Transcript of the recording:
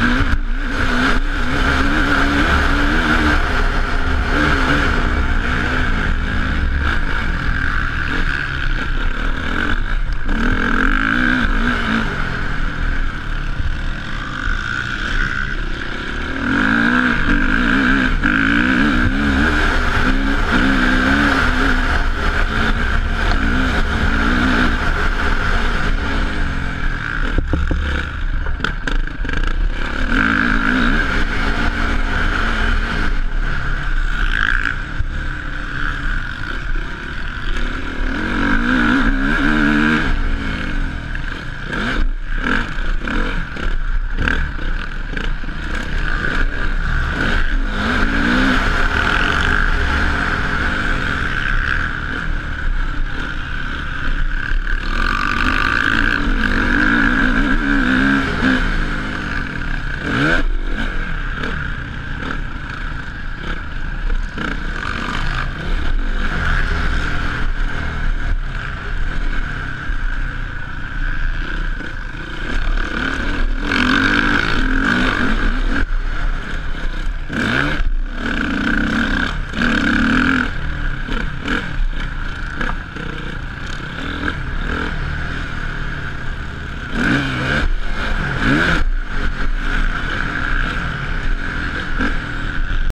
Mm-hmm.